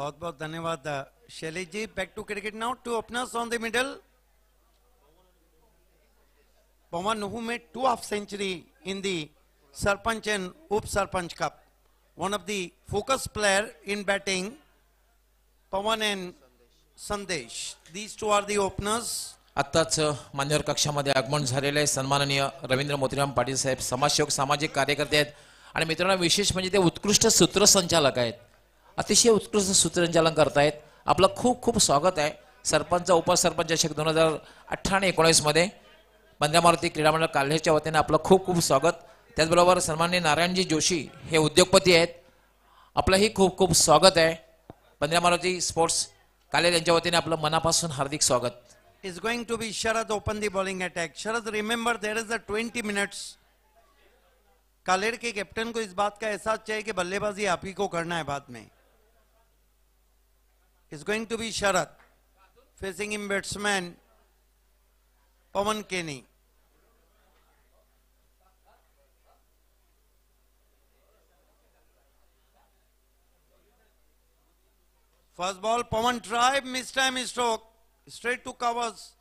बहुत बहुत धन्यवाद Shailesh ji back to cricket now two openers on the middle Pawan who made two half century in the Sarpanch and Up Sarpanch Cup. One of the focus player in batting, Pawan and Sandesh. These two are the openers. आत्ताच मान्यवर कक्षामध्ये आगमन झालेले आहे सन्माननीय रवींद्र मोतीराम पाटील साहेब समाजसेवक सामाजिक कार्यकर्ते आहेत आणि मित्रांनो विशेष म्हणजे ते उत्कृष्ट सूत्रसंचालक आहेत अतिशय उत्कृष्ट सूत्रसंचालन करतायत. आपलं खूप खूप स्वागत आहे. सरपंच उपसरपंच चषक दोन हजार अठरा आणि एकोणीसमध्ये मारुती क्रीडा मंडळ काल्हेरच्या वतीने आपलं खूप खूप स्वागत. त्याचबरोबर सन्मान्य नारायणजी जोशी हे उद्योगपती आहेत. आपलंही खूप खूप स्वागत आहे. बंद्रा मारुती स्पोर्ट्स कालेर यांच्या वतीने आपलं मनापासून हार्दिक स्वागत. Is going to be Sharad open the bowling attack. Sharad, remember there is a 20 minutes. Kaler K captain को इस बात का एहसास चाहिए कि बल्लेबाजी आप ही को करना है बाद में. is going to be Sharat facing him batsman Pawan Kenny. First ball, Pawan tried, missed time his stroke, straight to covers,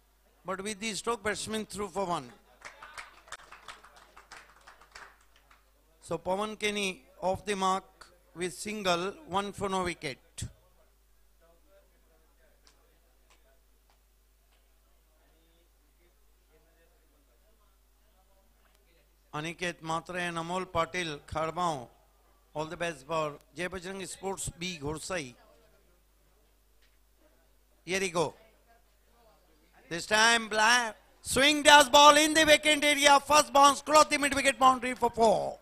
but with the stroke, batsman threw for one. So Pawan Kenny off the mark with single, one for no wicket. Aniket Mhatre Amol Patil Khadbav all the best for Jai Bajrang sports B Ghorsai येरी go this time black swing does ball in the vacant area first bounce cloth mid wicket boundary four four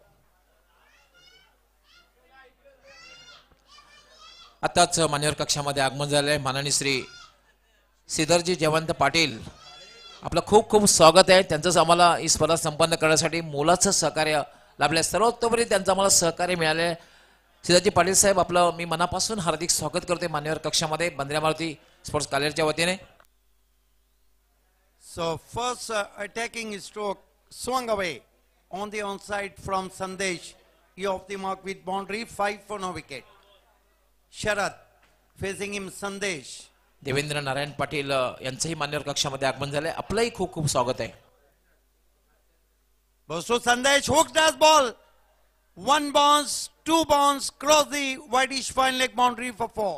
आताच मान्यवर कक्षामध्ये आगमन झालंय. माननीय श्री सिदरजी जयवंत पाटील. आपलं खूप खूप स्वागत आहे त्यांचंच आम्हाला ही स्पर्धा संपन्न करण्यासाठी मोलाचं सहकार्य लाभलं आहे सर्वोत्तमरी त्यांचं आम्हाला सहकार्य मिळालं आहे श्रीधरजी पाटील साहेब आपलं मी मनापासून हार्दिक स्वागत करते मान्यवर कक्षामध्ये बंद्रा मारुती स्पोर्ट्स कॉलेजच्या वतीने so first attacking stroke stroke swung away on the onside from Sandesh. He off the mark with boundary. Five for no wicket. Sharad facing him Sandesh. Devendra Narayan Patil यांचंही मान्यवर कक्षामध्ये आगमन झालंय. आपलंही खूप खूप स्वागत आहे. बसो Sandesh hook does ball. One bounce two bounce cross the white is fine leg boundary four four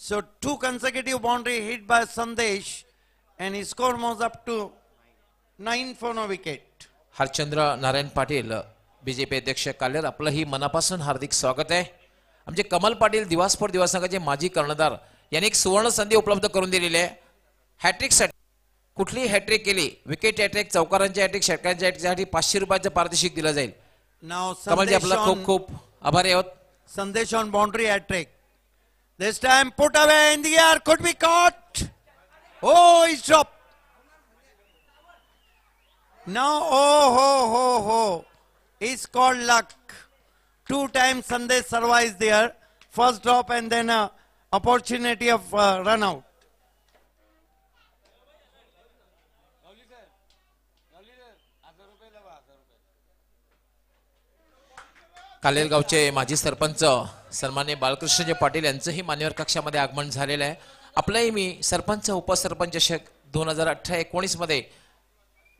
so two consecutive boundary hit by Sandesh and he score moves up to nine for no wicket Harchandra Narayan Patil BJP अध्यक्ष कालेर आपलंही मनापासून हार्दिक स्वागत आहे. आमचे कमल पाटील दिवासपूर दिवासंघाचे माजी कर्णधार यांनी एक सुवर्ण संधी उपलब्ध करून दिलेली आहे हॅट्रिकसाठी कुठलीही हॅट्रिक केली विकेट हॅट्रिक चौकारांची हॅट्रिक षटकांच्या हॅट्रिकसाठी पाचशे रुपयाचं पारितोषिक दिलं जाईल Now कमलजी आपला खूप खूप आभारी आहोत on boundary hat trick. This time put away in the air, could be caught. Oh, he's dropped. Now, oh, ho, ho, ho. It's called luck. Two times Sandesh survives there. First drop and then a opportunity of uh, run out. कालेलगावचे माजी सरपंच सन्मान्य बालकृष्णजी पाटील यांचंही मान्यवर कक्षामध्ये आगमन झालेलं आहे आपलंही मी सरपंच उपसरपंच शक दोन हजार अठरा एकोणीसमध्ये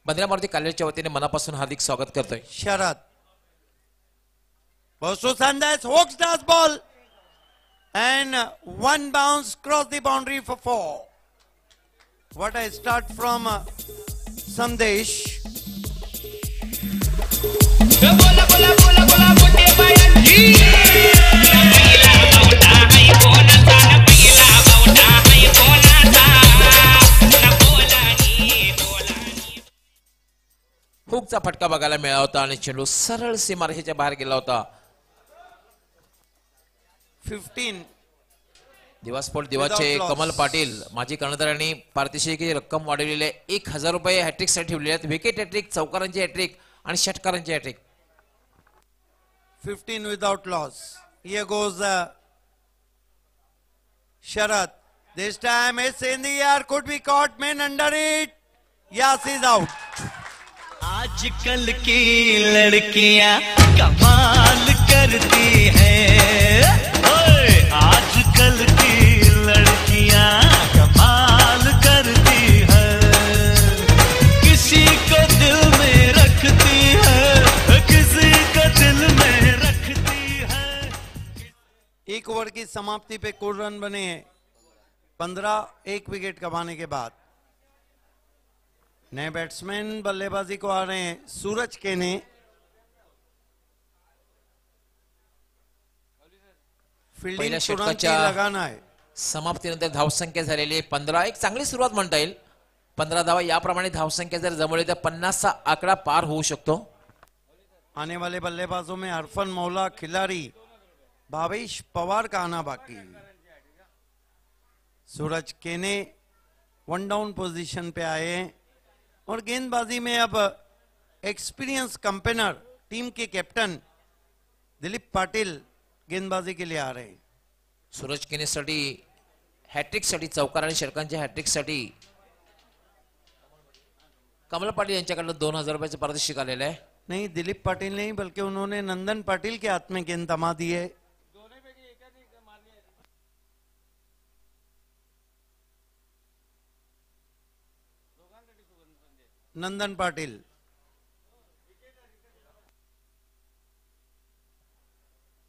बंद्रा मारुती कालेरच्या वतीने मनापासून हार्दिक स्वागत करतोय Sharad. Bosu Sanders hooks does ball. And one bounce cross the boundary for four. What I start from uh, Sandesh. बोला हुकचा फटका बघायला मिळाला होता आणि चेंडू सरळ सीमारेषेच्या बाहेर गेला होता 15. दिवासपोर्ट दिवाचे. कमल पाटील माजी कर्णधारांनी पारितोषिकी रक्कम वाढवलेली आहे एक हजार रुपये हॅट्रिकसाठी ठेवलेले आहेत विकेट हॅट्रिक चौकारांची हॅट्रिक आणि षटकारांची hattrick 15 without loss. Here goes uh, Sharad. This time it's in the air, could be caught, man under it. Yes, he's out. आजकल की लड़कियां कमाल करती है। आजकल की लड़कियाँ कमाल करती है। किसी को दिल में रखती है, किसी को दिल में रखती है। एक ओवर की समाप्ति पे कुल रन बने हैं। पंद्रह, एक विकेट कमाने के बाद। नए बैट्समैन बल्लेबाजी को आ रहे हैं। सूरज के ने फील्डिंग लगाना है समाप्तीनंतर धावसंख्या झालेली आहे. पंधरा एक चांगली सुरुवात म्हणता येईल. पंधरा धावा याप्रमाणे धावसंख्या जर जमवली तर पन्नासचा आकडा पार होऊ शकतो. आने वाले बल्लेबाजों में अरफन मौला खिलाड़ी भावेश पवार का आना बाकी। Suraj Kene one down position पे आए और गेंदबाजी में अब एक्सपीरियंस कंपेनर टीम के कैप्टन दिलीप पाटिल गेंदबाजी के लिए आ रहे सूरज केनेसाठी हॅट्रिकसाठी चौकार आणि षटकांच्या हॅट्रिकसाठी कमल पाटील यांच्याकडनं दोन हजार रुपयाचं पारितोषिक आलेलं आहे. नहीं दिलीप पाटिल नहीं बल्कि उन्होंने नंदन पाटिल के हाथ में गेंद थमा दी है. Nandan Patil.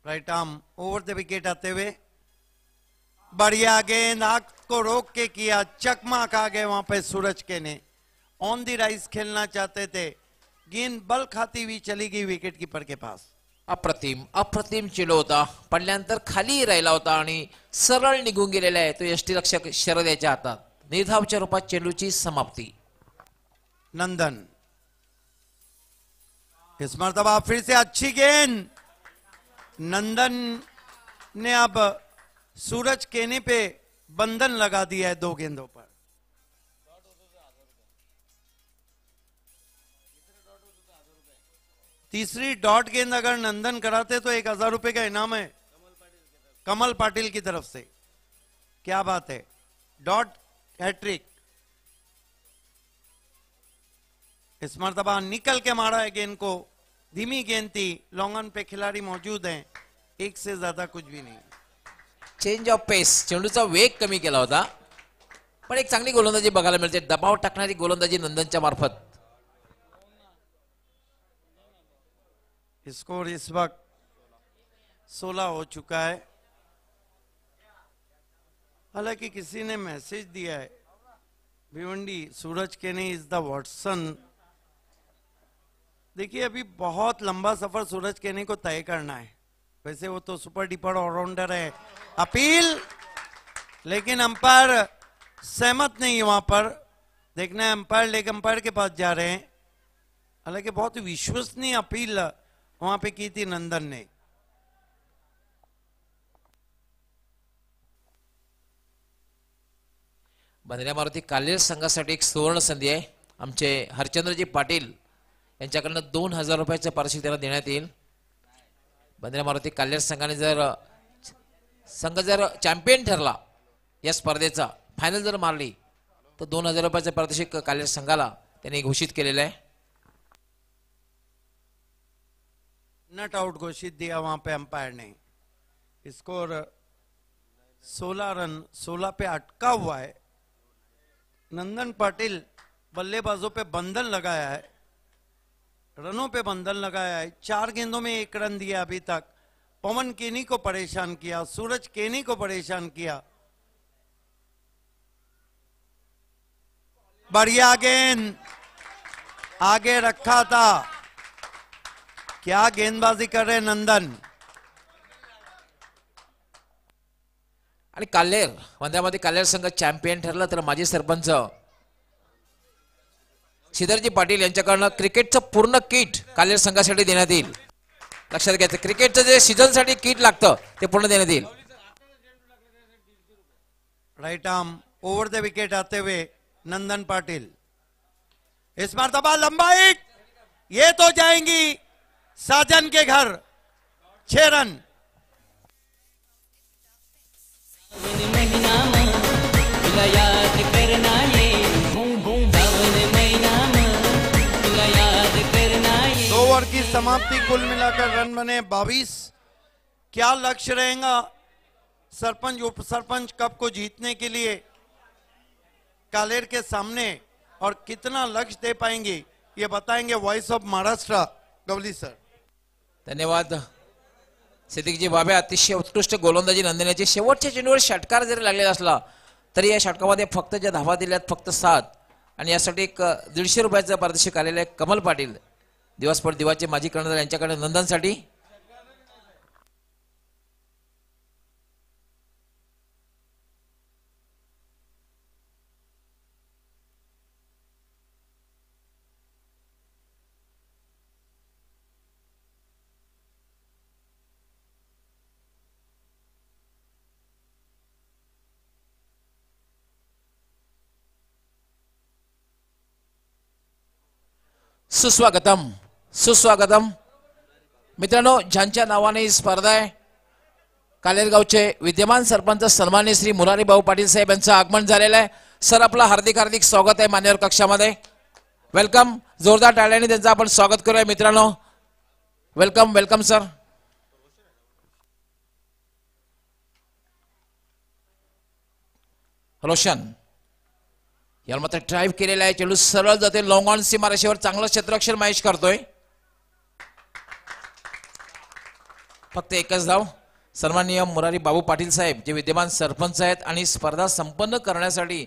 Right arm over the wicket आते हुए बढ़िया गेंद आग को रोक के किया चकमाक आ गए वहाँ पे सूरज के ने। ऑन दी राइस खेलना चाहते थे गेंद बल खाती हुई चली गई विकेट कीपर के पास। अप्रतिम अप्रतिम चेलो होता पडल्यानंतर खाली राहिला होता आणि सरळ निघून गेलेला आहे तो यष्टीरक्षक शरद याच्या हातात निर्धावच्या रूपात चेंडूची समाप्ती। नंदन। इस मरतबा फिर से अच्छी गेंद। नंदन ने अब सूरज केने पे बंधन लगा दिया है दो गेंदों पर। तीसरी डॉट गेंद अगर नंदन कराते तो एक हज़ार रुपए का इनाम है कमल पाटिल की तरफ़ से। क्या बात है। Dot hat trick. इस मरतबा निकल के मारा है गेंद को। धीमी थी लॉन्गन पे खिलाड़ी मौजूद हैं एक से ज़्यादा कुछ भी नहीं। चेंज ऑफ़ पेस चेंडूचा वेग कमी केला होता पण एक चांगली गोलंदाजी बघायला मिळते दबाव टाकणारी गोलंदाजी नंदनच्या मार्फत. स्कोर इस वक्त 16 हो चुका है। हालाँकि किसी ने मैसेज दिया है भिवंडी सूरज के ने इज़ द वॉटसन देखिए, अभी बहुत लंबा सफ़र सूरज कहने को तय करना है। वैसे वो तो सुपर डिपर ऑलराउंडर है। अपील, लेकिन अंपायर सहमत नहीं है वहाँ पर। देखना है, अंपायर लेग अंपायर के पास जा रहे हैं। हालाँकि बहुत विश्वसनीय अपील वहाँ पे की थी नंदन ने। बंधऱ्या मारुती कालेर संघासाठी एक सुवर्ण संधी आहे. आमचे हरचंद्रजी पाटील यांच्याकडनं दोन हजार रुपयाचं पारितोषिक त्यांना देण्यात येईल. बंदिरा मारुती कल्याण संघाने जर संघ जर चॅम्पियन ठरला या स्पर्धेचा फायनल जर मारली तर दोन हजार रुपयाचं पारितोषिक कालेर संघाला त्यांनी घोषित केलेलं आहे. नट आउट घोषित दिया वहां पे अंपायर ने. स्कोर 16 रन 16 पे अटका हुआ है. नंदन पाटिल बल्लेबाजों पे बंधन लगाया है. रनों पे बंधन लगाया है। चार गेंदों में एक रन दिया अभी तक। पवन केनी को परेशान किया, सूरज केनी को परेशान किया। बढ़िया गेंद। आगे रखा था। क्या गेंदबाजी कर रहे नंदन? आणि काल्हेर वंद्यामध्ये कालेर संघ चॅम्पियन ठरला तर माजी सरपंच श्रीधरजी पाटील यांच्याकडनं क्रिकेटचं पूर्ण किट काल्हेर संघासाठी देण्यात येईल. लक्षात घ्यायचं क्रिकेटचं जे सीझनसाठी किट लागतं ते पूर्ण देण्यात येईल. Right arm over the wicket आते हुए नंदन पाटिल. इस मरतबा लंबा हिट! ये तो जाएंगी साजन के घर छह रन. महिना याद करना समाप्ति कुल मिलाकर रन बने बाईस क्या लक्ष्य रहेगा सरपंच, उप सरपंच कप को जीतने के लिए? कालेर के सामने और कितना लक्ष्य दे पाएँगे, ये बताएँगे voice of Maharashtra Gawali sir. धन्यवाद। सिद्दीकजी बाबे, अतिशय उत्कृष्ट गोलंदाजी नंदने नंदिनीचे शेवटच्या चेंडूवर षटकार जरी लागलेला असला, तरी या षटकामध्ये फक्त ज्या धावा दिल्यात फक्त सात. आणि एक दीडशे पारितोषिक आलेलं आहे कमल पाटील. दिवसभर दिवाचे माजी कर्णधार यांच्याकडे नंदनसाठी. सुस्वागतम. सुस्वागतम. मित्रांनो ज्यांच्या नावाने ही स्पर्धा आहे कालेरगावचे विद्यमान सरपंच सन्मान्य श्री मुरारी भाऊ पाटील साहेब यांचं आगमन झालेलं आहे. सर आपलं हार्दिक हार्दिक स्वागत आहे मान्यवर कक्षामध्ये. वेलकम जोरदार टाळ्याने त्यांचं आपण स्वागत करूया मित्रांनो. वेलकम वेलकम सर रोशन याला मात्र ड्राईव्ह केलेला आहे. चेंडू सरळ जाते. लॉंग ऑन सीमारेषेवर चांगलं क्षेत्ररक्षण महेश करतोय. फक्त एकच धाव. सन्माननीय मुरारी बाबू पाटील साहेब जे विद्यमान सरपंच आहेत आणि स्पर्धा संपन्न करण्यासाठी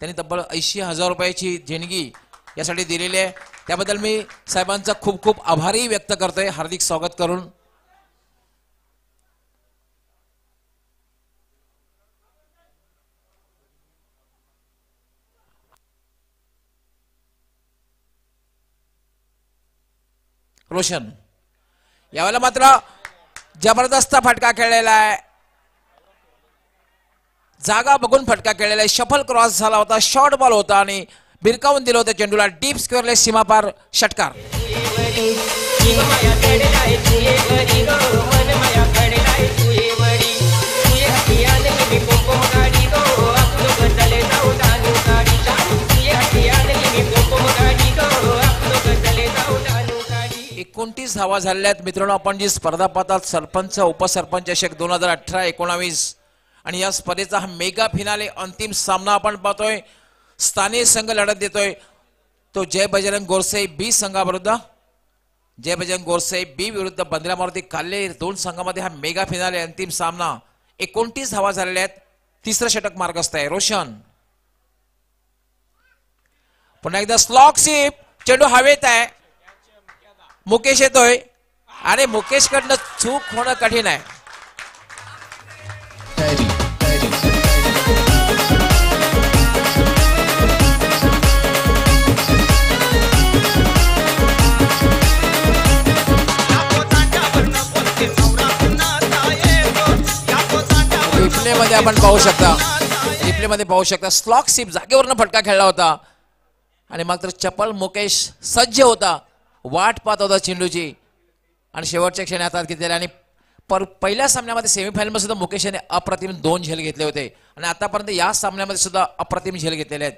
त्यांनी तब्बल ऐंशी हजार रुपयाची देणगी यासाठी दिलेली आहे. त्याबद्दल मी साहेबांचा खूप खूप आभारही व्यक्त करतोय. हार्दिक स्वागत करून. रोशन. यावेळेला मात्र जबरदस्त फटका खेळलेला आहे. जागा बघून फटका खेळलेला आहे. शफल क्रॉस झाला होता. शॉर्ट बॉल होता आणि भिरकावून दिलं होतं चेंडूला. डीप स्क्वेअरले सीमापार षटकार. एकोणतीस धावा झालेल्या आहेत मित्रांनो आपण जी स्पर्धा पाहतात सरपंच उपसरपंच चषक दोन हजार अठरा एकोणावीस. आणि या स्पर्धेचा हा मेगा फिनाले अंतिम सामना आपण पाहतोय. स्थानिक संघ लढत देतोय. तो जय बजरंग गोरसे बी संघाविरुद्ध. जय बजरंग गोरसे बी विरुद्ध बंदिरा मारुती काल्ले दोन संघामध्ये हा मेगा फिनाले अंतिम सामना. एकोणतीस धावा झालेल्या आहेत. तिसरं षटक मार्गस्थ आहे. रोशन. पुन्हा एकदा स्लॉक सिप चेंडू हवेत आहे. मुकेश येतोय. आणि मुकेश कडनं चूक होणं कठीण आहे. मध्ये आपण पाहू शकता. रिप्ले मध्ये पाहू शकता. स्लॉक सिप जागेवरनं फटका खेळला होता. आणि मात्र चपल मुकेश सज्ज होता. वाट पाहत होता चेंडूची आणि शेवटच्या क्षणी हातात घेतलेला आणि पर पहिल्या सामन्यामध्ये सेमीफायनलमध्ये सुद्धा मुकेश याने अप्रतिम दोन झेल घेतले होते. आणि आतापर्यंत या सामन्यामध्ये सुद्धा अप्रतिम झेल घेतलेले आहेत.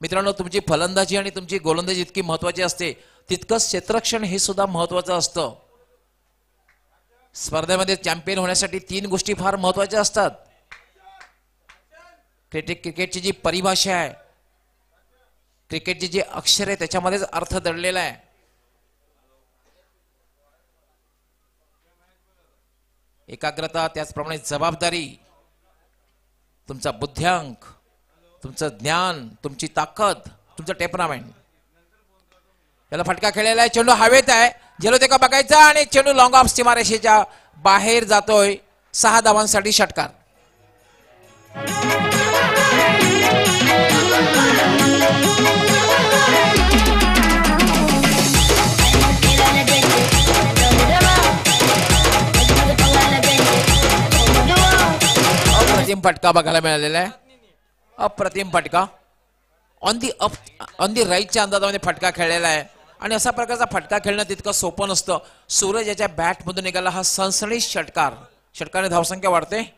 मित्रांनो तुमची फलंदाजी आणि तुमची गोलंदाजी इतकी महत्वाची असते तितकंच क्षेत्ररक्षण हे सुद्धा महत्वाचं असतं. स्पर्धेमध्ये चॅम्पियन होण्यासाठी तीन गोष्टी फार महत्त्वाच्या असतात. क्रिकेट क्रिकेटची जी परिभाषा आहे क्रिकेटचे जे अक्षर आहे त्याच्यामध्येच अर्थ दडलेला आहे. एकाग्रता त्याचप्रमाणे जबाबदारी तुमचा बुद्ध्यांक तुमचं ज्ञान तुमची ताकद तुमचं टेपनामेंट याला फटका खेळलेला आहे चेंडू हवेत आहे. झेलो ते का बघायचा आणि चेंडू लॉंग ऑफ सीमारेषेच्या बाहेर जातोय. सहा धावांसाठी षटकार. अप्रतिम फटका बघायला मिळालेला आहे. अप्रतिम फटका. On the up on the राईटच्या अंदाजामध्ये फटका खेळलेला आहे. आणि अशा प्रकारचा फटका खेळणं तितकं सोपं नसतं. सूरज याच्या बॅटमधून निघाला हा सनसणीत षटकार. षटकारने धावसंख्या वाढते.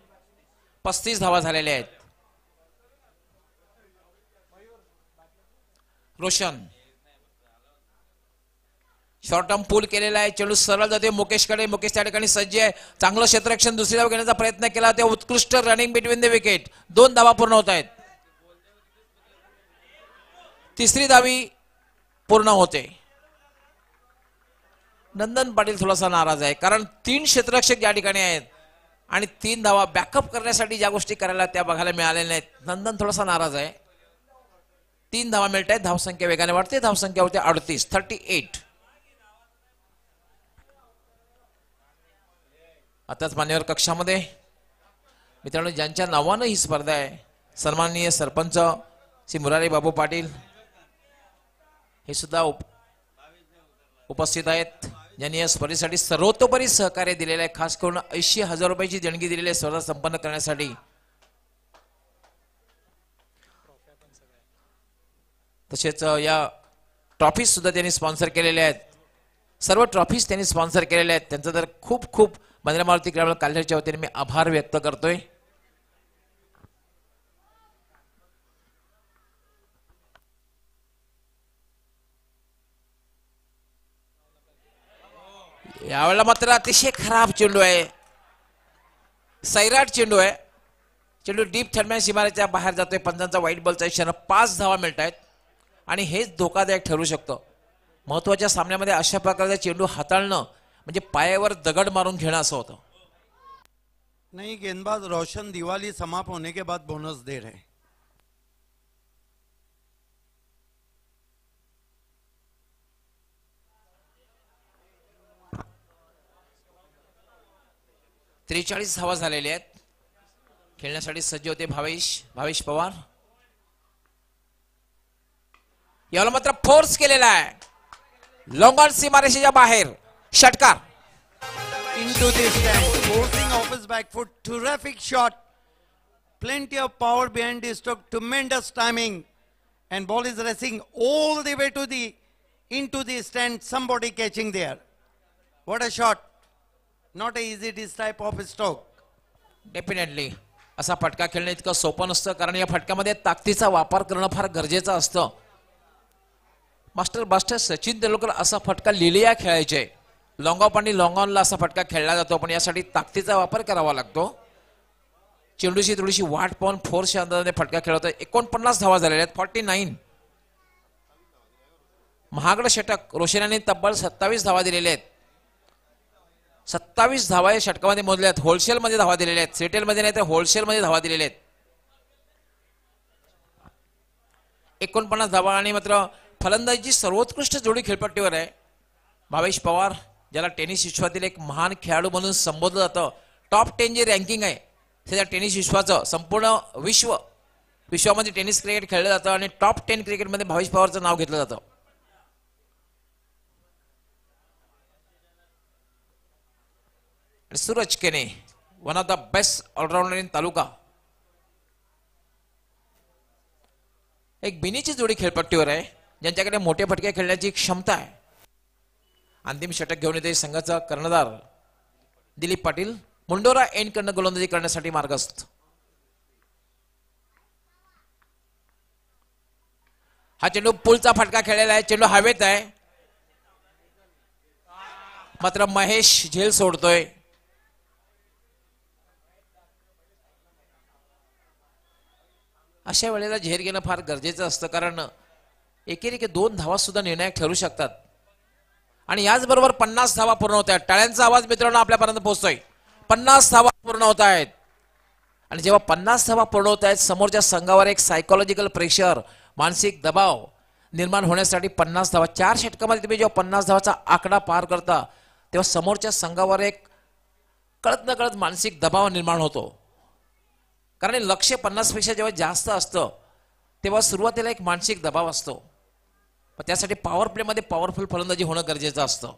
पस्तीस धावा झालेल्या आहेत. रोशन. शॉर्ट टर्म पूल केलेला आहे. चेंडू सरळ जाते मुकेशकडे मुकेश त्या ठिकाणी सज्ज आहे. चांगलं क्षेत्ररक्षण दुसरी धाव घेण्याचा प्रयत्न केला ते उत्कृष्ट रनिंग बिटवीन द विकेट दोन धावा पूर्ण होत आहेत. तिसरी धावी पूर्ण होते. नंदन पाटील थोडासा नाराज आहे. कारण तीन क्षेत्ररक्षक या ठिकाणी आहेत. आणि तीन धावा बॅकअप करण्यासाठी ज्या गोष्टी करायला त्या बघायला मिळालेल्या नाहीत. नंदन थोडासा नाराज आहे. तीन धावा मिळत आहेत धावसंख्या वेगाने वाढते. धावसंख्या होते अडतीस. थर्टी एट आताच मान्यवर कक्षामध्ये. मित्रांनो ज्यांच्या नावानं ही स्पर्धा आहे सन्माननीय सरपंच श्री मुरारी बाबू पाटील हे सुद्धा उप- उपस्थित आहेत. ज्यांनी या स्पर्धेसाठी सर्वतोपरी सहकार्य दिलेलं आहे खास करून ऐंशी हजार रुपयाची देणगी दिलेली आहे स्पर्धा संपन्न करण्यासाठी. तसेच या ट्रॉफीज सुद्धा त्यांनी स्पॉन्सर केलेल्या आहेत. सर्व ट्रॉफीज त्यांनी स्पॉन्सर केलेल्या आहेत. त्यांचं तर खूप खूप बंद्रा मारुती क्रीडा काल्याच्या वतीने मी आभार व्यक्त करतोय यावेळेला मात्र अतिशय खराब चेंडू आहे सैराट चेंडू आहे चेंडू डीप थर्मॅन सीमारेच्या बाहेर जातोय पंचांचा वाईट बॉलचा इशारा पाच धावा मिळत आहेत आणि हेच धोकादायक ठरू शकतं महत्त्वाच्या सामन्यामध्ये अशा प्रकारचा चेंडू हाताळणं म्हणजे पायावर दगड मारून घेणं असं होतं. नहीं गेंदबाज रोशन दिवाली समाप्त होने के बाद बोनस दे रहे त्रेचाळीस धावा झालेल्या आहेत. खेळण्यासाठी सज्ज होते भावेश भावेश पवार. याला मात्र फोर्स केलेला आहे. लॉंगॉन सीमारेषेच्या बाहेर. षटकार. Into this forcing off is back foot terrific shot plenty of power behind stroke tremendous timing and ball is racing all the way to the into the stand some body catching there what a shot not a easy this type of stroke definitely असा फटका खेळणे इतकं सोपं नसतं कारण या फटक्यामध्ये ताकदीचा वापर करणं फार गरजेचं असतं. मास्टर मास्टर सचिन तेंडुलकर असा फटका लिलिया खेळायचे. लॉंग ऑफ आणि लॉंग ऑनला असा फटका खेळला जातो पण यासाठी ताकदीचा वापर करावा लागतो. चेंडूची थोडीशी वाट पाहून फोर्सच्या अंदाजाने फटका खेळवतो. एकोणपन्नास धावा झालेल्या आहेत. Forty nine. महागड षटक. रोशनाने तब्बल सत्तावीस धावा दिलेल्या आहेत. सत्तावीस धावा या षटकामध्ये मोजल्या आहेत. होलसेलमध्ये धावा दिलेल्या आहेत. रिटेलमध्ये नाही तर होलसेलमध्ये धावा दिलेल्या आहेत. एकोणपन्नास धावा आणि मात्र फलंदाजीची सर्वोत्कृष्ट जोडी खेळपट्टीवर आहे. भावेश पवार ज्याला टेनिस विश्वातील एक महान खेळाडू म्हणून संबोधलं जातं. टॉप टेन जे रँकिंग आहे त्याच्या टेनिस विश्वाचं संपूर्ण विश्व विश्वामध्ये टेनिस क्रिकेट खेळलं जातं आणि टॉप टेन क्रिकेटमध्ये भावेश पवारचं नाव घेतलं जातं. आणि Suraj Kene one of the best all rounder in taluka. एक बिनीची जोडी खेळपट्टीवर आहे ज्यांच्याकडे मोठे फटके खेळण्याची क्षमता आहे. अंतिम षटक घेऊन येते संघाचा कर्णधार. दिलीप पाटील मुंडोरा एंड कडनं गोलंदाजी करण्यासाठी मार्गस्थ. हा चेंडू पुलचा फटका खेळलेला आहे. चेंडू हवेत आहे. मात्र महेश झेल सोडतोय. अशा वेळेला झेर घेणं फार गरजेचं असतं. कारण एकेरिके दोन धावा सुद्धा निर्णायक ठरू शकतात. आणि याचबरोबर पन्नास धावा पूर्ण होत आहेत. टाळ्यांचा आवाज मित्रांनो आपल्यापर्यंत पोहोचतोय. पन्नास धावा पूर्ण होत आहेत. आणि जेव्हा पन्नास धावा पूर्ण होत आहेत समोरच्या संघावर एक सायकोलॉजिकल प्रेशर मानसिक दबाव निर्माण होण्यासाठी पन्नास धावा चार षटकामध्ये तुम्ही जेव्हा पन्नास धावाचा आकडा पार करता तेव्हा समोरच्या संघावर एक कळत न कळत मानसिक दबाव निर्माण होतो. कारण लक्ष पन्नासपेक्षा जेव्हा जास्त असतं तेव्हा सुरुवातीला एक मानसिक दबाव असतो. मग त्यासाठी पॉवर प्लेमध्ये पॉवरफुल फलंदाजी होणं गरजेचं असतं.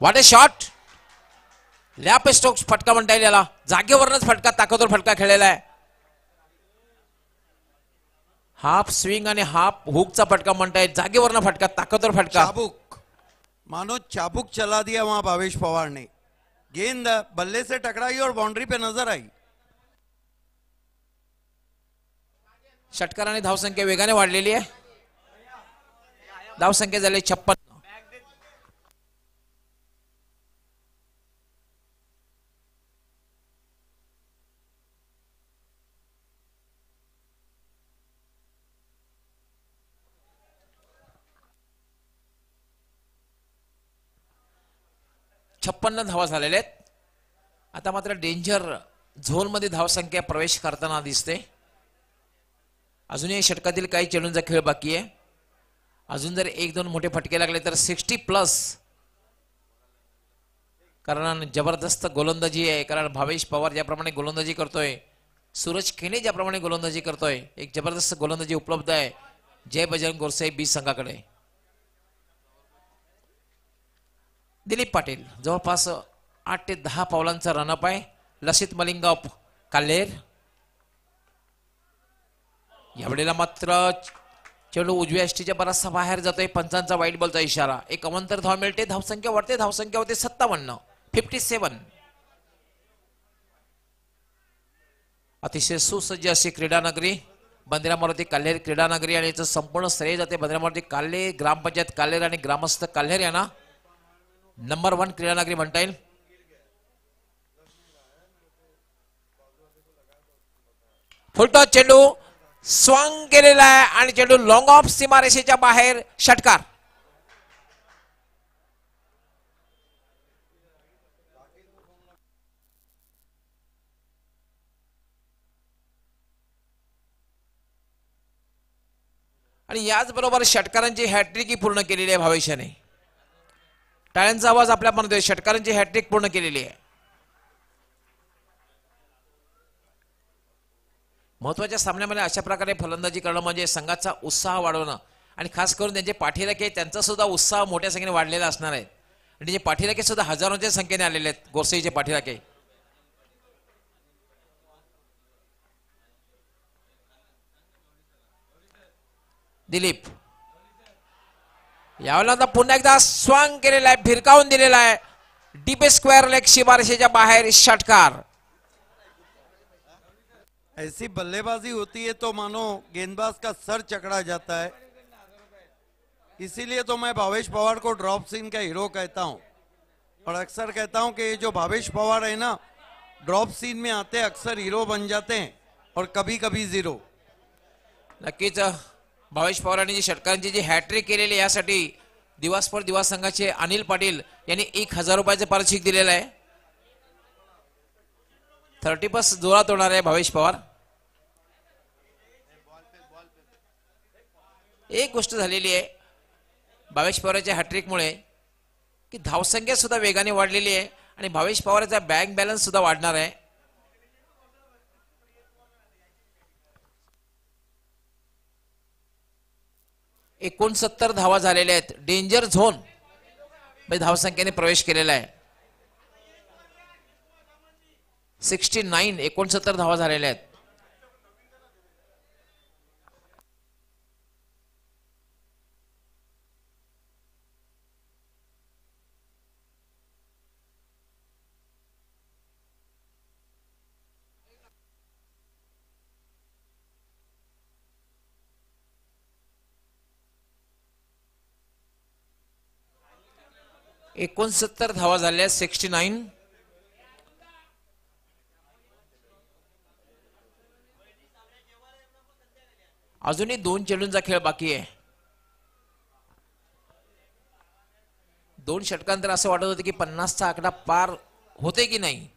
वाट ए शॉट लॅप स्टोक्स फटका म्हणता येईल याला. जागेवरनच फटका ताकदवर फटका खेळलेला आहे. हाफ स्विंग आणि हाफ हुकचा फटका म्हणता येईल जागेवरनं फटका ताकदवर फटका. चाबुक. मानो चाबुक चला दिया वहां भावेश पवार ने गेंद बल्ले से टकराई और बाउंड्री पे नजर आई. षटकार आणि धावसंख्या वेगाने वाढलेली आहे. धावसंख्या झाली छप्पन. छप्पन्न धावा झालेल्या आहेत. आता मात्र डेंजर झोनमध्ये धावसंख्या प्रवेश करताना दिसते. अजूनही षटकातील काही चेंडूंचा खेळ बाकी आहे. अजून जर एक दोन मोठे फटके लागले तर सिक्स्टी प्लस कारण जबरदस्त गोलंदाजी आहे. कारण भावेश पवार ज्याप्रमाणे गोलंदाजी करतोय सूरज खेणे ज्याप्रमाणे गोलंदाजी करतोय एक जबरदस्त गोलंदाजी उपलब्ध आहे. जय बजरंग गोरसाई बी संघाकडे. दिलीप पाटील जवळपास आठ ते दहा पावलांचा रनअप आहे. लसित मलिंग कालेर यावेळेला मात्र चेंडू उजव्या एसटीच्या बराचसा बाहेर जातोय. पंचांचा वाईट बॉलचा इशारा. एक अवंतर धाव मिळते. धावसंख्या वाढते. धावसंख्या होते सत्तावन्न. फिफ्टी सेवन अतिशय सुसज्ज अशी क्रीडानगरी बंदिरामारुती काल्हेर क्रीडा नगरी आणि याचं संपूर्ण श्रेय जाते बंदिरामारुती काल्हे ग्रामपंचायत काल्हेर आणि ग्रामस्थ काल्हेर यांना. नंबर वन क्रीडा म्हणता येईल. फुलटॉस चेंडू स्वांग केलेला आहे आणि चेंडू लॉंग ऑफ सीमारेषेच्या बाहेर षटकार. आणि याचबरोबर षटकारांची हॅट्रिक पूर्ण केलेली आहे भावेशाने. टाळ्यांचा आवाज आपल्या म्हणतोय षटकारांची हॅट्रिक पूर्ण केलेली आहे. महत्त्वाच्या सामन्यामध्ये अशा प्रकारे फलंदाजी करणं म्हणजे संघाचा उत्साह वाढवणं. आणि खास करून त्यांचे पाठीराखे त्यांचा सुद्धा उत्साह मोठ्या संख्येने वाढलेला असणार आहे. आणि त्यांचे पाठीराखे सुद्धा हजारोच्या संख्येने आलेले आहेत गोरसईचे पाठीराखे दिलीप. यावेळेला पुन्हा एकदा स्वांग केलेला आहे फिरकावून दिलेला आहे. डीप स्क्वेअर लेग शिबारशेच्या बाहेर षटकार. ऐसी बल्लेबाजी होती है तो मानो गेंदबाज का सर चकरा जाता है। इसीलिए तो मैं भावेश पवार को ड्रॉप सीन का हीरो कहता हूँ। और अक्सर कहता हूँ कि ये जो भावेश पवार है ना ड्रॉप सीन में आते अक्सर हीरो बन जाते हैं और कभी कभी ज़ीरो। नक्कीच भावेश पवारांनी जी षटकारांची जी हॅट्रिक केलेली आहे, यासाठी दिवासपर दिवास संघाचे अनिल पाटील यांनी एक हजार रुपयाचं पारितोषिक दिलेलं आहे. थर्टी बस जोरात होणार आहे भावेश पवार. एक गोष्ट झालेली आहे. भावेश पवारांच्या हॅट्रिकमुळे की धावसंख्या सुद्धा वेगाने वाढलेली आहे आणि भावेश पवारांचा बँक बॅलन्स सुद्धा वाढणार आहे. एकोणसत्तर धावा झालेल्या आहेत. डेंजर झोन धावसंख्येने प्रवेश केलेला आहे. सिक्स्टी नाईन एकोणसत्तर धावा झालेल्या आहेत. एकोणसत्तर धावा झाल्या सिक्स्टी नाईन अजूनही दोन चेंडूंचा खेळ बाकी आहे. दोन षटकांतर असं वाटत होतं की पन्नासचा आकडा पार होते की नाही?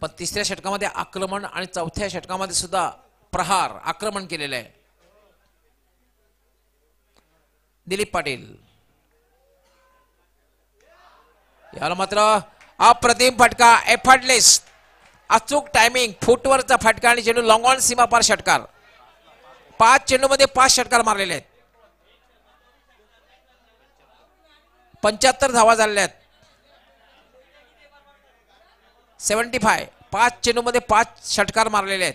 पण तिसऱ्या षटकामध्ये आक्रमण आणि चौथ्या षटकामध्ये सुद्धा प्रहार आक्रमण केलेलं आहे. दिलीप पाटील. याला मात्र अप्रतिम फटका एफर्टलेस अचूक टायमिंग फुटवरचा फटका आणि चेंडू लॉंग ऑन सीमा पार षटकार. पाच चेंडू मध्ये पाच षटकार मारलेले आहेत. पंच्याहत्तर धावा झालेल्या आहेत. सेव्हन्टी फाय पाच चेंडू मध्ये पाच षटकार मारलेले आहेत.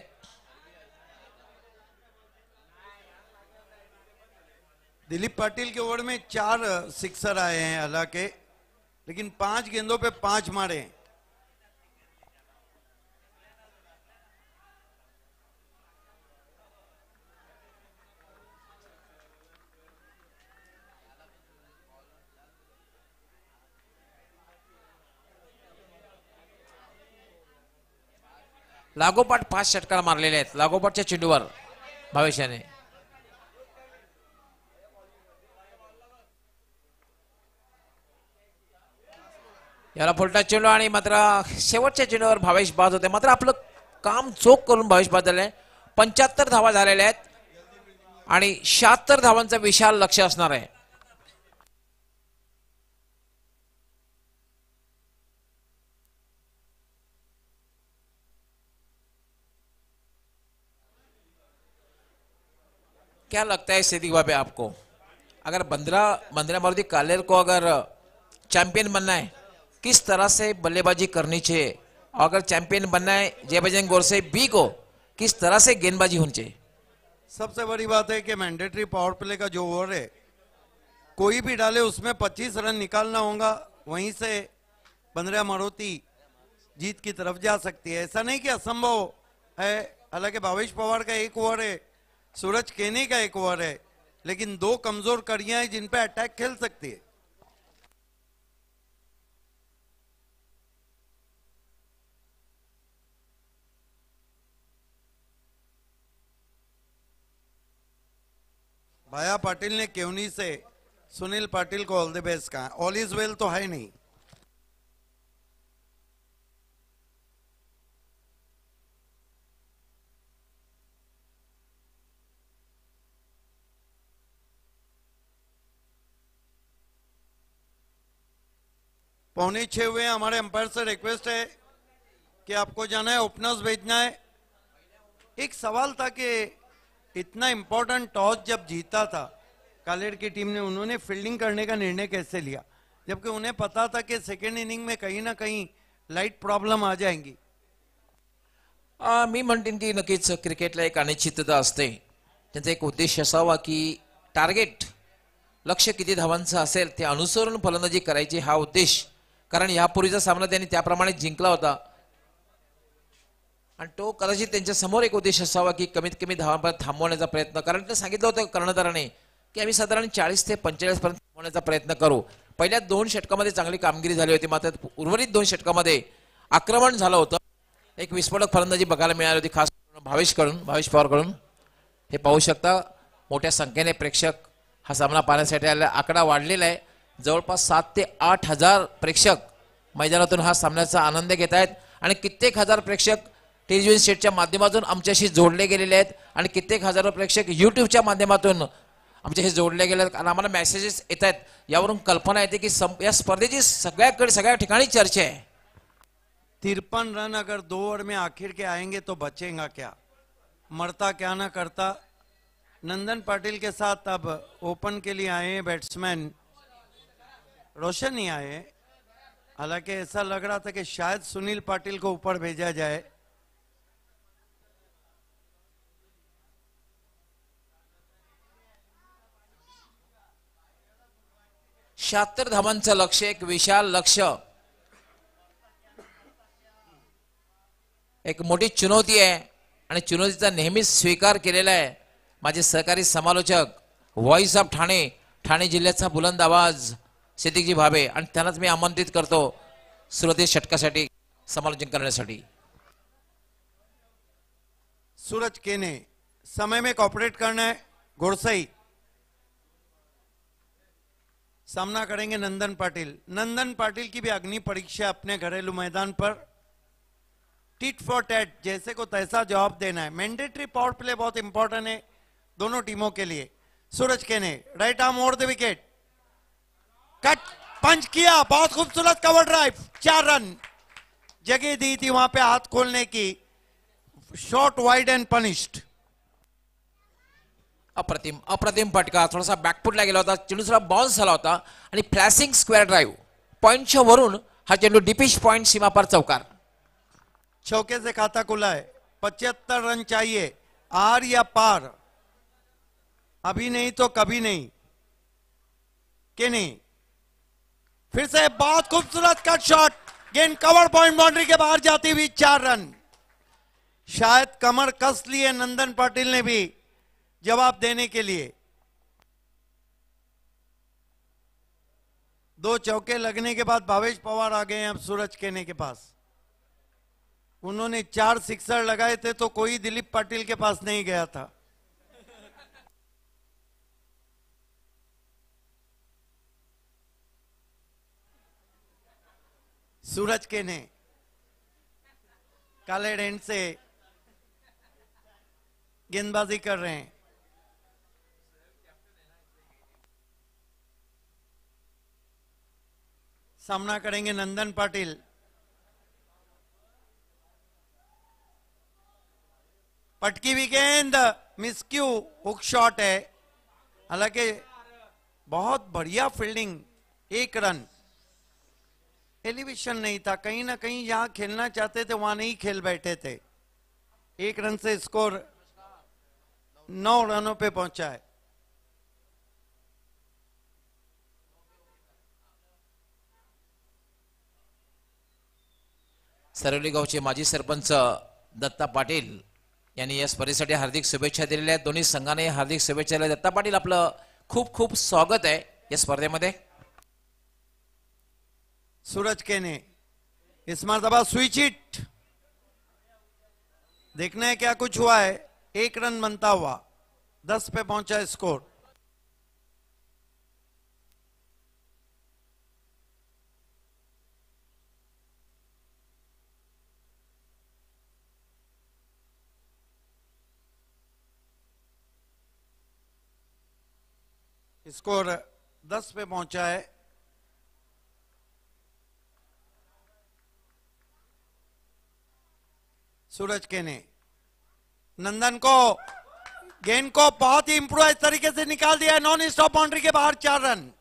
दिलीप पाटिल के ओवर में चार uh, सिक्सर आए हैं हालांकि लेकिन पाँच गेंदों पे पाँच मारे लागोपाठ पाच षटकार मारलेले आहेत. लागोपाठच्या चेंडूवर भविष्याने याला फुलटा चेंडू आणि मात्र शेवटच्या चेंडूवर भावेश बाद होते. मात्र आपलं काम चोख करून भावेश बाद झाले पंच्याहत्तर धावा झालेल्या आहेत. आणि शहात्तर धावांचं विशाल लक्ष असणार आहे. क्या लगता है सिद्दीक भाई आपको? अगर बंदरा बंद्रा मारुति कालेर को अगर चैंपियन बनना है किस तरह से बल्लेबाजी करनी चाहिए? अगर चैंपियन बनना है जय बजरंग गोरसे बी को किस तरह से गेंदबाजी होनी चाहिए? सबसे बड़ी बात है कि मैंडेटरी पावर प्ले का जो ओवर है, कोई भी डाले उसमें 25 रन निकालना होगा, वहीं से बंदरिया मारुति जीत की तरफ़ जा सकती है। ऐसा नहीं कि असंभव है, हालाँकि भावेश पवार का एक ओवर है, सूरज केनी का एक ओवर है, लेकिन दो कमज़ोर कड़ियाँ हैं जिन पे अटैक खेल सकती है। भाया पाटिल ने केवनी से सुनील पाटिल को ऑल द बेस्ट कहा। ऑल इज़ वेल तो है नहीं। पौने छह हुए हमारे अंपायर से रिक्वेस्ट है कि आपको जाना है, ओपनर्स भेजना है। एक सवाल था कि इतना इंपॉर्टेंट टॉस जब जीता था कालेर की टीम ने उन्होंने फील्डिंग करने का निर्णय कैसे लिया? जबकि उन्हें पता था कि सेकेंड इनिंग में कहीं ना कहीं लाइट प्रॉब्लम आ जाएंगी। आ, मी म्हणतेन की नक्कीच क्रिकेटला एक अनिश्चितता असते. त्यांचा एक उद्देश असावा की टार्गेट लक्ष किती धावांचं असेल ते अनुसरून फलंदाजी करायची हा उद्देश. कारण यापूर्वीचा सामना त्यांनी त्याप्रमाणे जिंकला होता. आणि तो कदाचित त्यांच्यासमोर एक उद्देश असावा की कमीत कमी धावांपर्यंत थांबवण्याचा प्रयत्न कारण ते सांगितलं होतं कर्णधाराने की आम्ही साधारण चाळीस ते पंचेचाळीस पर्यंत थांबवण्याचा प्रयत्न करू. पहिल्या दोन षटकामध्ये चांगली कामगिरी झाली होती. मात्र उर्वरित दोन षटकामध्ये आक्रमण झालं होतं. एक विस्फोटक फलंदाजी बघायला मिळाली होती. खास करून भावेशकडून भावेश पवारकडून हे पाहू शकता मोठ्या संख्येने प्रेक्षक हा सामना पाहण्यासाठी आलेला आकडा वाढलेला आहे. जवळपास सात ते आठ हजार प्रेक्षक मैदानातून हा सामन्याचा आनंद घेत आहेत. आणि कित्येक हजार प्रेक्षक टेलिव्हिजन सेटच्या माध्यमातून आमच्याशी जोडले गेलेले आहेत आणि कित्येक हजारो प्रेक्षक यूट्यूबच्या माध्यमातून आमच्याशी जोडले गेले आहेत. आणि आम्हाला मेसेजेस येत आहेत. यावरून कल्पना येते की सं- या स्पर्धेची सगळ्याकडे सगळ्या ठिकाणी चर्चा आहे. तिरपन रन अगर दो ओवर में आखिर के आएंगे तो बचेगा क्या? मरता क्या ना करता? नंदन पाटिल के साथ अब ओपन के लिए आए हैं बैट्समैन रोशन ही आए हालांकि ऐसा लग रहा था कि शायद सुनील पाटिल को ऊपर भेजा जाए। शहात्तर धामांचं लक्ष एक विशाल लक्ष. एक मोठी चुनौती आहे आणि चुनौतीचा नेहमीच स्वीकार केलेला आहे माझे सहकारी समालोचक व्हॉइस ऑफ ठाणे ठाणे जिल्ह्याचा बुलंद आवाज सिद्दीकजी भावे. आणि त्यांनाच मी आमंत्रित करतो सुरुवाती षटकासाठी समालोचन करण्यासाठी. सूरज केने समय में कॉपरेट करना है गोड़सई सामना करेंगे नंदन पाटिल। नंदन पाटिल की भी अग्नि परीक्षा अपने घरेलू मैदान पर। टिट फॉर टैट जैसे को तैसा जवाब देना है। मैंडेटरी पावर प्ले बहुत इंपॉर्टेंट है दोनों टीमों के लिए। सूरज के ने right arm over the wicket cut punch KIA, बहुत खूबसूरत कवर ड्राइव चार रन जगह दी थी वहाँ पे हाथ खोलने की। शॉर्ट वाइड एंड पनिश्ड अप्रतिम अप्रतिम फटका. थोडासा बॅकफुटला गेला होता. चेंडूसला बाउन्स झाला होता. आणि फ्लॅसिंग स्क्वेअर ड्राईव्ह पॉईंटच्या वरून हा चेंडू डिपिश पॉईंट सीमापार चौकार. चौके से खाता खुला है पचहत्तर रन चाहिए. आर या पार. अभी नहीं तो कभी नहीं. के नहीं? फिर से बहुत खूबसूरत कट शॉट गेंद कवर पॉइंट बाउंड्री के बाहर जाती हुई चार रन शायद कमर कस लिए नंदन पाटिल ने भी जवाब देने के लिए। दो चौके लगने के बाद भावेश पवार आ गए हैं अब सूरज केने के पास। उन्होंने चार सिक्सर लगाए थे तो कोई दिलीप पाटिल के पास नहीं गया था। सूरज के ने काले एंड से गेंदबाजी कर रहे हैं। सामना करेंगे नंदन पाटिल। पटकी भी गेंद मिसक्यू हुक शॉट है। हालाँकि बहुत बढ़िया फील्डिंग एक रन एलिवेशन नहीं था, कहीं ना कहीं जहाँ खेलना चाहते थे, वहाँ नहीं खेल बैठे थे। एक रन से स्कोर नौ रनों पे पहुँचा है। सरवली गावचे माजी सरपंच दत्ता पाटील यांनी या स्पर्धेसाठी हार्दिक शुभेच्छा दिलेल्या आहेत. दोन्ही संघाने हार्दिक शुभेच्छा दिल्या दत्ता पाटील आपलं खूप खूप स्वागत आहे या स्पर्धेमध्ये. सूरज के ने इस मरतबा स्विच इट देखना है क्या कुछ हुआ है? एक रन बनता हुआ दस पे पहुंचा स्कोर स्कोर दस पे पहुँचा है। सूरज के ने। नंदन को, गेंद को बहुत ही इंप्रूव तरीके से निकाल दिया है। नॉन स्टॉप बाउंड्री के बाहर चार रन।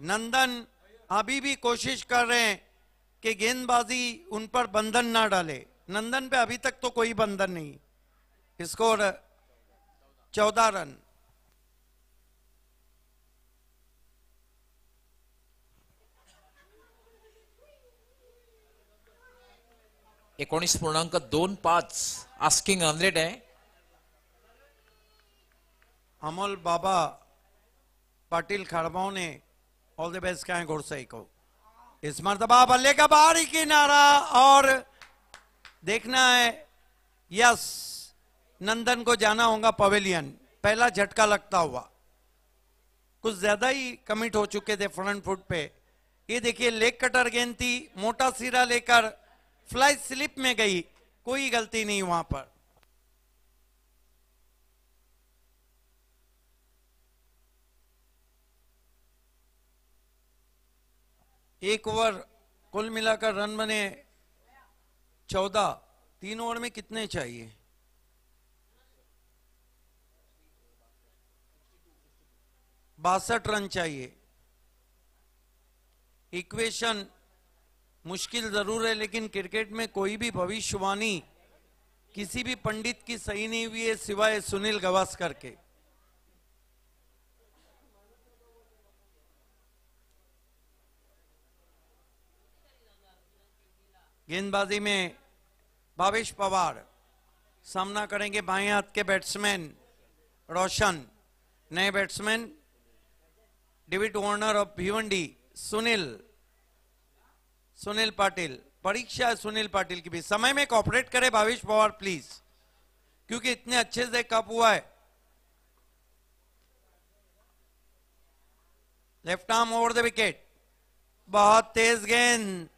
नंदन अभी भी कोशिश कर रहे हैं कि गेंदबाजी उन पर बंधन ना डाले। नंदन पे अभी तक तो कोई बंधन नहीं। स्कोर चौदह रन। एकोणीस पूर्णांक दोन पाच. आस्किंग हंड्रेड आहे. अमोल बाबा पाटिल खड़बाओं ने ऑल द बेस्ट कहा है घोड़सई को इस मरतबा बल्ले का बाहरी किनारा और देखना है यस नंदन को जाना होगा पवेलियन पहला झटका लगता हुआ। कुछ ज़्यादा ही कमिट हो चुके थे फ्रंट फुट पे। ये देखिए लेग कटर गेंद थी मोटा सिरा लेकर फ्लाई स्लिप में गई, कोई गलती नहीं वहाँ पर। एक ओवर, कुल मिलाकर रन बने चौदह। तीन ओवर में कितने चाहिए? बासठ रन चाहिए। इक्वेशन मुश्किल ज़रूर है, लेकिन क्रिकेट में कोई भी भविष्यवाणी किसी भी पंडित की सही नहीं हुई है सिवाय सुनील गवास्कर के। गेंदबाजी में भावेश पवार, सामना करेंगे बाएँ हाथ के बैट्समैन रोशन, नए batsman David Warner of Bhiwandi, Sunil. Sunil Patil, परीक्षा सुनील पाटिल की भी। समय में कॉपरेट करे भावेश पवार प्लीज़ क्योंकि इतने अच्छे से कप हुआ है? Left arm over the wicket बहुत तेज गेंद।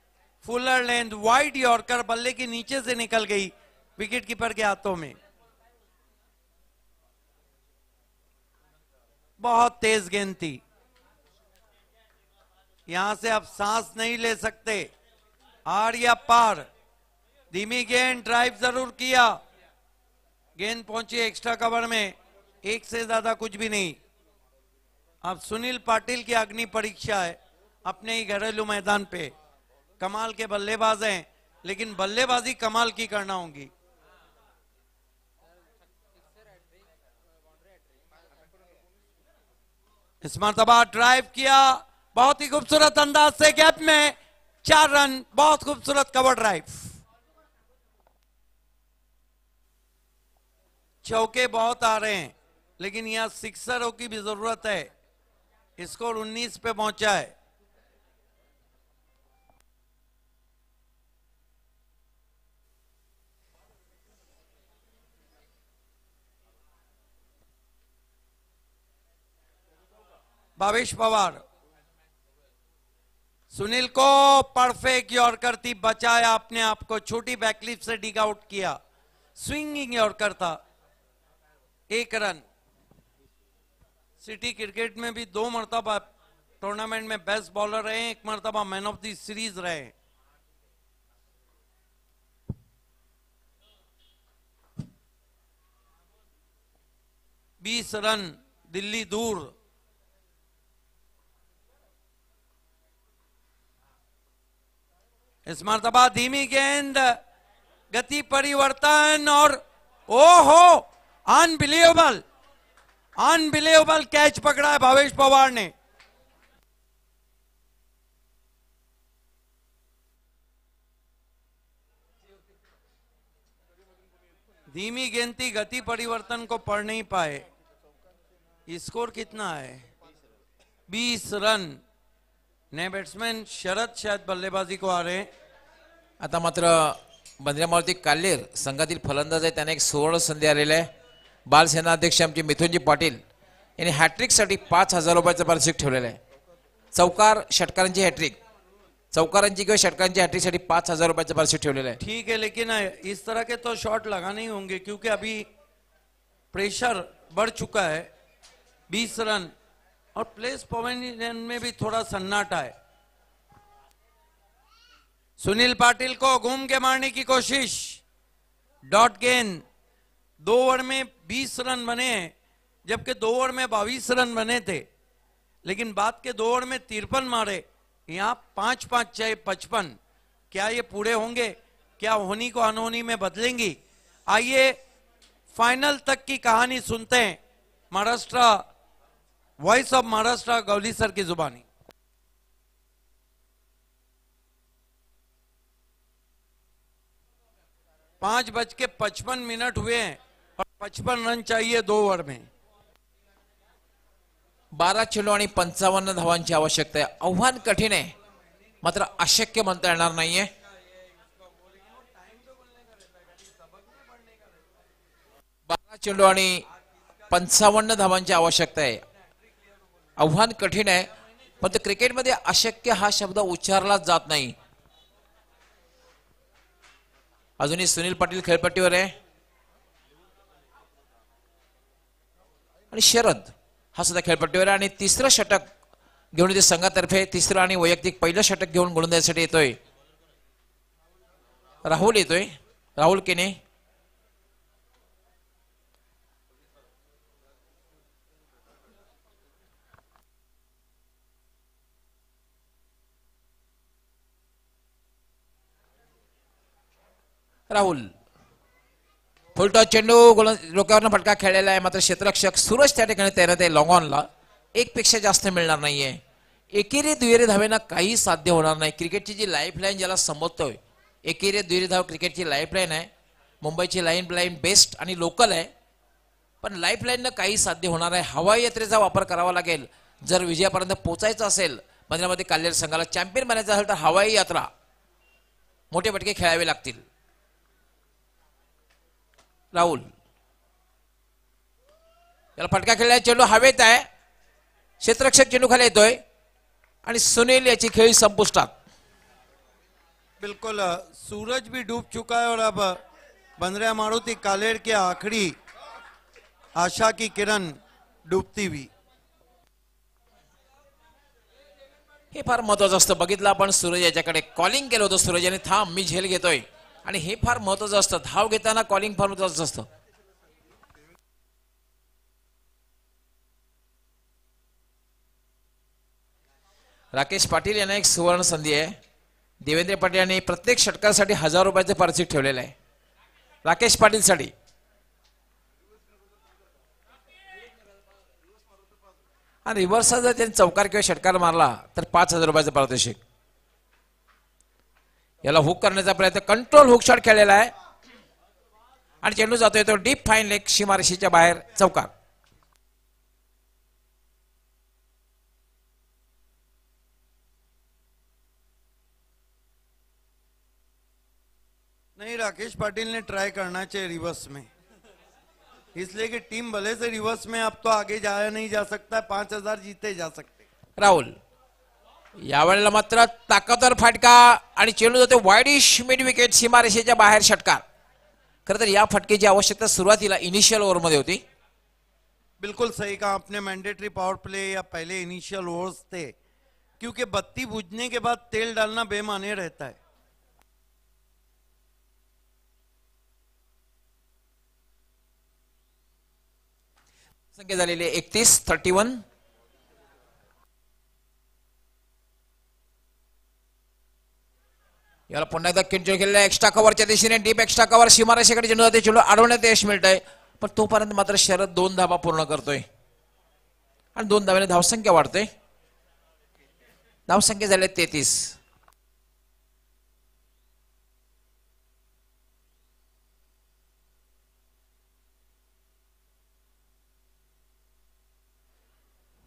फुलर लेंथ वाइड यॉर्कर बल्ले के नीचे से निकल गई विकेट कीपर के हाथों में। बहुत तेज गेंद थी। यहाँ से आप सांस नहीं ले सकते। आर या पार, धीमी गेंद ड्राइव ज़रूर किया। गेंद पहुँची एक्स्ट्रा कवर में, एक से ज़्यादा कुछ भी नहीं। अब सुनील पाटिल की अग्नि परीक्षा है, अपने ही घरेलू मैदान पे। कमाल के बल्लेबाज हैं, लेकिन बल्लेबाजी कमाल की करना होगी। इस मरतबा ड्राइव किया। बहुत ही खूबसूरत अंदाज से गैप में चार रन, बहुत खूबसूरत कवर ड्राइव। चौके बहुत आ रहे हैं, लेकिन यहाँ सिक्सरों की भी ज़रूरत है। स्कोर 19 पे पहुँचा है। भावेश पवार सुनील को परफेक्ट यॉर्कर थी बचाया अपने आप को, छोटी बैकलिप से डिग आउट किया। स्विंगिंग यॉर्कर था एक रन सिटी क्रिकेट में भी दो मरतबा टूर्नामेंट में बेस्ट बॉलर रहे एक मरतबा मैन ऑफ़ द सीरीज़ रहे बीस रन दिल्ली दूर। इस मरतबा धीमी गेंद गति परिवर्तन और ओ हो अनबिलीवेबल अनबिलीवेबल कैच पकड़ा है भावेश पवार ने। धीमी गेंद गति परिवर्तन को पढ़ नहीं पाए। स्कोर कितना है? 20 रन। नए बैट्समैन शरद शायद बल्लेबाजी को आ रहे आता मात्र बंद्रामारुती काल्लेर संघातील फलंदाज आहे त्याने एक सुवर्ण संधी आलेला आहे. बालसेना अध्यक्ष आमचे मिथुनजी पाटील यांनी हॅट्रिकसाठी पाच हजार रुपयाचं पारितोषिक ठेवलेलं आहे. चौकार षटकारांची हॅट्रिक चौकारांची किंवा षटकारांची हॅट्रिकसाठी पाच हजार रुपयाचं पारितोषिक ठेवलेलं आहे. ठीक है लेकिन इस तरह के तो शॉट लगाने ही होंगे क्योंकि अभी प्रेशर बढ़ चुका है। 20 रन और प्लेस पवेलियन में भी थोड़ा सन्नाटा है। सुनील पाटिल को घूम के मारने की कोशिश। डॉट गेंद दो ओवर में 20 रन बने, जबकि दो ओवर में 22 रन बने थे। लेकिन बाद के दो ओवर में तिरपन मारे, यहाँ पाँच पाँच चाहे पचपन। क्या ये पूरे होंगे? क्या होनी को अनहोनी में बदलेंगी? आइए, फाइनल तक की कहानी सुनते हैं। Maharashtra voice of Maharashtra Gawali sir की जुबानी पांच बज के पचपन मिनट हुए हैं और पचपन रन चाहिए दो ओवर में। बारा चेंडू आणि पंचावन्न धावांची आवश्यकता आहे. आव्हान कठीण आहे मात्र अशक्य म्हणता येणार नाहीये. बारा चेंडू आणि पंचावन्न धावांची आवश्यकता आहे. आव्हान कठीण आहे पण ते क्रिकेटमध्ये अशक्य हा शब्द उच्चारलाच जात नाही. अजूनही सुनील पाटील खेळपट्टीवर आहे. आणि शरद हा सुद्धा खेळपट्टीवर आहे. आणि तिसरं षटक घेऊन येते संघातर्फे तिसरं आणि वैयक्तिक पहिलं षटक घेऊन गोलंदाजीसाठी येतोय. राहुल येतोय. राहुल केने राहुल. फुलटॉस चेंडू गोल डोक्यावरनं फटका खेळलेला आहे. मात्र क्षेत्ररक्षक सूरज त्या ठिकाणी तैनात आहे. लॉगॉनला एकपेक्षा एक पेक्षा जास्त मिळणार नाहीये. एकेरी दुहेरी धावेनं काही साध्य होणार नाही. क्रिकेटची जी लाईफ लाईन ज्याला समजतोय एकेरी दुहेरी धाव क्रिकेटची लाईफ लाईन आहे. मुंबईची लाईन लाईन बेस्ट आणि लोकल आहे. पण लाईफ लाईननं काही साध्य होणार आहे. हवाई यात्रेचा वापर करावा लागेल. जर विजयापर्यंत पोचायचं असेल मधल्यामध्ये काल्लेर संघाला चॅम्पियन बनायचं असेल तर हवाई यात्रा मोठे फटके खेळावे लागतील. राहुल. याला फटका खेळला चेंडू हवेत आहे. क्षेत्ररक्षक चेंडू खाली येतोय. आणि सुनील याची खेळी संपुष्टात. बिल्कुल सूरज भी डूब चुका है और अब बंदरिया मारुति कालेर के आखिरी आशा की किरण डूबती हुई हे फार महत्वाचं असतं. बघितलं आपण सूरज याच्याकडे कॉलिंग केलं होतं. सूरज याने थांब मी झेल घेतोय. आणि हे फार महत्वाचं असतं. धाव घेताना कॉलिंग फार महत्वाचं असतं. राकेश पाटील यांना एक सुवर्ण संधी आहे. देवेंद्र पाटील यांनी प्रत्येक षटकासाठी हजार रुपयाचं पारितोषिक ठेवलेलं आहे. राकेश पाटीलसाठी. आणि रिव्हर्सचा जर त्यांनी चौकार किंवा षटकार मारला तर पाच हजार रुपयाचं पारितोषिक. याला हुक करण्याचा प्रयत्न कंट्रोल हुक शॉट खेळलेला आहे. आणि चेंडू जातोय तो डीप फाईन लेग सीमारेषेच्या बाहेर चौकार. नहीं राकेश पाटिल ने ट्राई करना चाहिए रिवर्स में। इसलिए कि टीम भले से रिवर्स में अब तो आगे जाया नहीं जा सकता है पाँच हज़ार जीते जा सकते। राहुल यावेळेला मात्र ताकदवर फाटका आणि चेंडू जातो वाईडिश मिड विकेट सीमारेषेच्या बाहेर षटकार. खरं तर या फटकेची आवश्यकता सुरुवातीला इनिशियल ओव्हरमध्ये होती. बिल्कुल सही कहा आपने मैंडेटरी पावर प्ले या पहले इनिशियल ओवर्स थे. क्योंकि बत्ती बुझने के बाद तेल डालना बेमाने रहता है। संख्या झालेली एकतीस थर्टी वन याला पुन्हा एकदा किंचू केलेला एक्स्ट्रा कव्हरच्या दिशेने डीप एक्स्ट्रा कव्हर सीमारेषेकडे चेंडू जाते चेंडू अडवण्यात यश मिळत आहे पण तोपर्यंत मात्र शरद दोन धाबा पूर्ण करतोय. आणि दोन धाब्याने धावसंख्या वाढते. धावसंख्या झाले तेहतीस.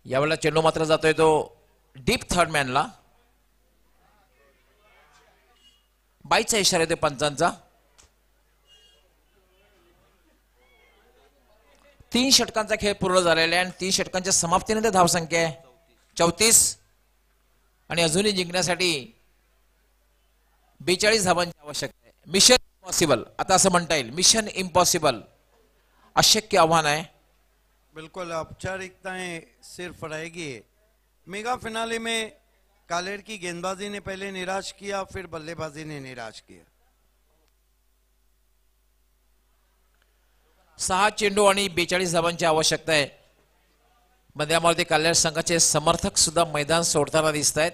यावेळेला चेंडू मात्र जातोय तो डीप थर्ड मॅनला बाईचा इशारा येतोय पंचांचा. तीन षटकांचा खेळ पूर्ण झालेला आहे आणि तीन षटकांच्या समाप्तीनंतर धावसंख्या आहे. चौतीस. आणि अजूनही जिंकण्यासाठी बेचाळीस धावांची आवश्यकता आहे. मिशन इम्पॉसिबल आता असं म्हणता येईल. मिशन इम्पॉसिबल अशक्य आव्हान आहे. बिल्कुल औपचारिकताएं सिर्फ रहेगी. मेगा फिनाले में कालेर की गेंदबाजी ने पहले निराश किया फिर बल्लेबाजी ने निराश किया। सहा चेंडू आणि बेचाळीस धावांची आवश्यकता आहे. मध्यामध्ये कल्याण संघाचे समर्थक सुद्धा मैदान सोडताना दिसत आहेत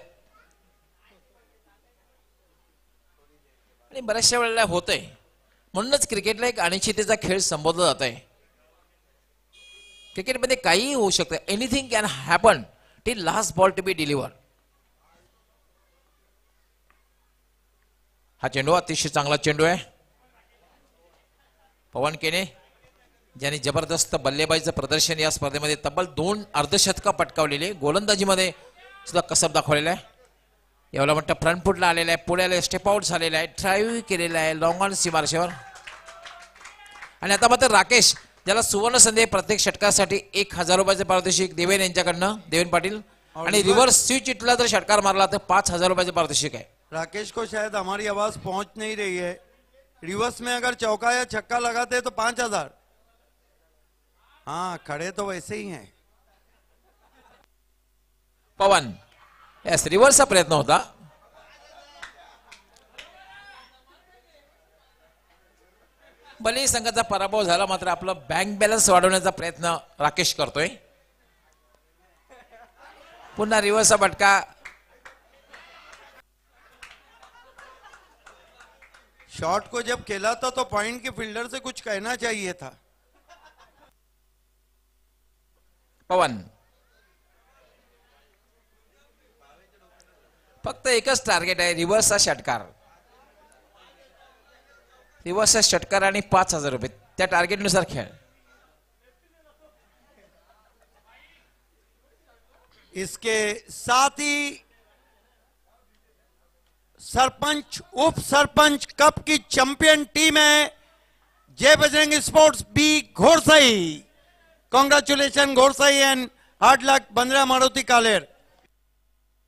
आणि बऱ्याचशा वेळेला होतंय. म्हणूनच क्रिकेटला एक अनिश्चितेचा खेळ संबोधला जात आहे क्रिकेटमध्ये काहीही होऊ शकतं. Anything can happen the last ball to be deliver हा चेंडू अतिशय चांगला चेंडू आहे. पवन केने ज्यांनी जबरदस्त बल्लेबाजीचं प्रदर्शन या स्पर्धेमध्ये तब्बल दोन अर्धशतकं पटकावलेली गोलंदाजीमध्ये सुद्धा कसब दाखवलेला आहे. यावेळेला म्हणतं फ्रंट फुटला आलेला आहे. पुढे स्टेप आउट झालेला आहे. ड्राईव्ह केलेला आहे लॉंग ऑन सीमारशेवर आणि आता मात्र राकेश ज्याला सुवर्ण संधी प्रत्येक षटकासाठी एक हजार रुपयाचे पारितोषिक देवेन यांच्याकडनं देवेन पाटील. आणि रिव्हर्स स्विच इटला जर षटकार मारला तर पाच हजार रुपयाचे पारितोषिक आहे. राकेश को शायद हमारी आवाज पहुंच नहीं रही है। रिवर्स में अगर चौका या छक्का लगाते तो पांच हजार। हाँ खड़े तो वैसे ही हैं। पवन यस रिवर्सचा प्रयत्न होता। भले संघाचा पराभव झाला मात्र आपलं बँक बॅलन्स वाढवण्याचा प्रयत्न राकेश करतोय. पुन्हा रिव्हर्सचा बटका शॉट को जब खेला था तो पॉइंट के फील्डर से कुछ कहना चाहिए था। पवन। फक्त एकच टार्गेट आहे रिव्हर्सचा षटकार. रिव्हर्सचा षटकार आणि पाच हज़ार रुपये. त्या टार्गेटनुसार खेळ. इसके साथ ही सरपंच, उप सरपंच कप की चैंपियन टीम है। Jai Bajrang sports, B Ghodsai. Congratulation Ghodsai and hard luck Bandra Maruti Kaler.